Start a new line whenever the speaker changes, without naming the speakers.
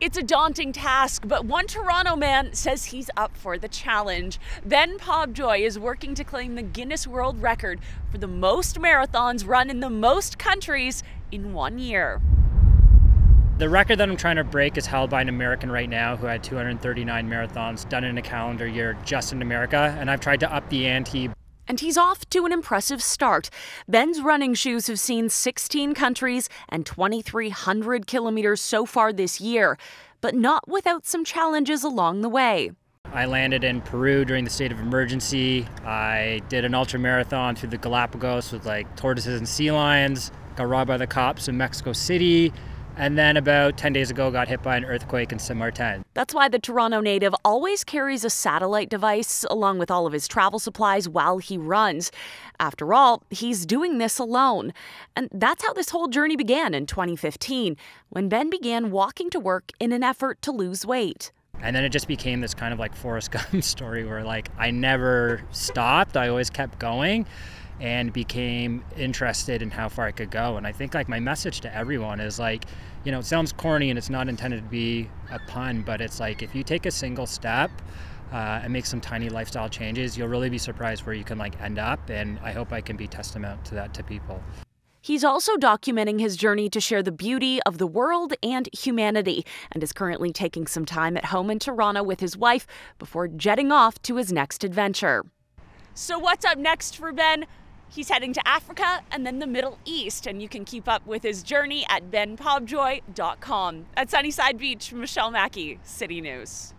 It's a daunting task, but one Toronto man says he's up for the challenge. Ben Pobjoy is working to claim the Guinness World Record for the most marathons run in the most countries in one year.
The record that I'm trying to break is held by an American right now who had 239 marathons done in a calendar year just in America, and I've tried to up the ante
and he's off to an impressive start. Ben's running shoes have seen 16 countries and 2,300 kilometers so far this year, but not without some challenges along the way.
I landed in Peru during the state of emergency. I did an ultra marathon through the Galapagos with like tortoises and sea lions. Got robbed by the cops in Mexico City and then about 10 days ago got hit by an earthquake in Saint Martin.
That's why the Toronto native always carries a satellite device along with all of his travel supplies while he runs. After all, he's doing this alone. And that's how this whole journey began in 2015 when Ben began walking to work in an effort to lose weight.
And then it just became this kind of like Forrest Gump story where like I never stopped, I always kept going and became interested in how far I could go. And I think like my message to everyone is like, you know, it sounds corny and it's not intended to be a pun, but it's like if you take a single step uh, and make some tiny lifestyle changes, you'll really be surprised where you can like end up. And I hope I can be testament to that to people.
He's also documenting his journey to share the beauty of the world and humanity, and is currently taking some time at home in Toronto with his wife before jetting off to his next adventure. So, what's up next for Ben? He's heading to Africa and then the Middle East, and you can keep up with his journey at benpobjoy.com. At Sunnyside Beach, Michelle Mackey, City News.